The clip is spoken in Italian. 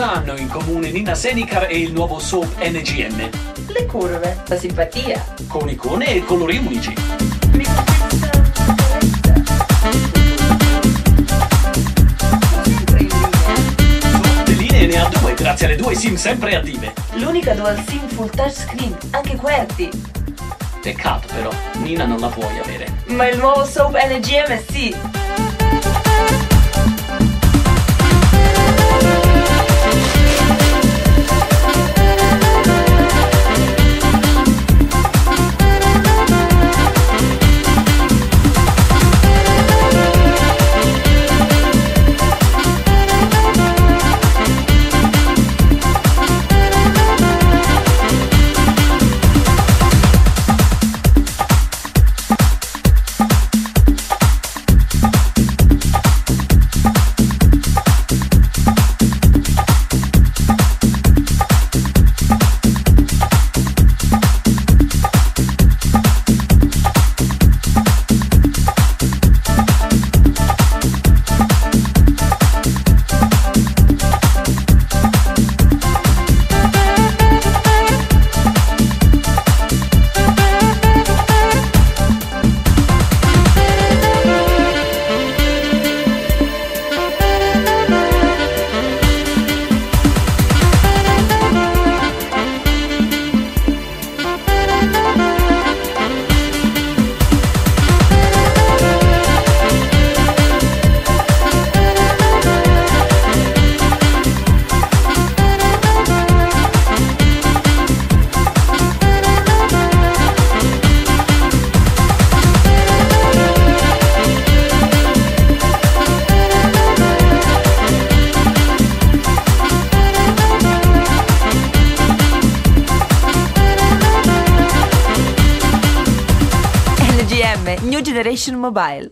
hanno in comune Nina Senicar e il nuovo soap NGM? Le curve, la simpatia. Con icone e colori unici. Le linee ne ha due grazie alle due SIM sempre attive. L'unica dual sim full touchscreen, anche QWERTY. Peccato però, Nina non la puoi avere. Ma il nuovo soap NGM sì. NGM New Generation Mobile.